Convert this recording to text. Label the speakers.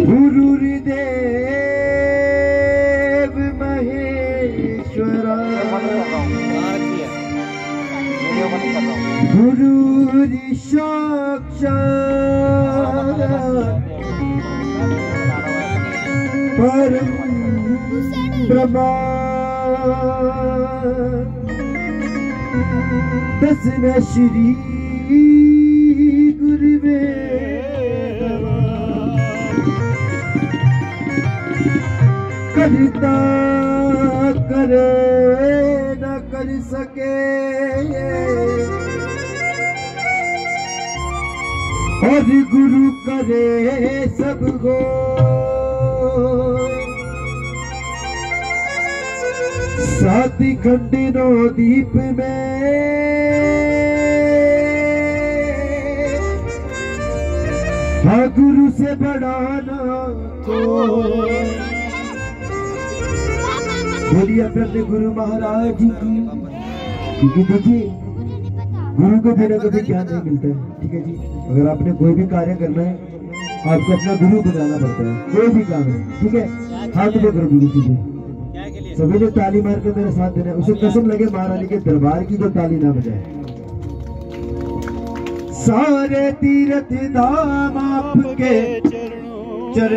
Speaker 1: गुरुदेव महेश्वरा। गुरु परम ब्रह्मा। दसन श्री गुरुवे। करता करे, न कर सके और गुरु करे सब सबको साथी खंडिनो दीप में। हाँ गुरु से बढ़ाना तो बोलिए अपने गुरु महाराज। की क्योंकि देखिए, गुरु को बिना कभी ज्ञान नहीं मिलता है, ठीक है जी? अगर आपने कोई भी कार्य करना है, आपको अपना गुरु बनाना पड़ता है, कोई भी काम है, ठीक है? हाथ में करो गुरु जी सभी ने ताली मार के मेरे साथ देना। उसे कसम लगे महारानी के दरबार की जो ताली ना बजाए। सारे तीर्थ धाम आपके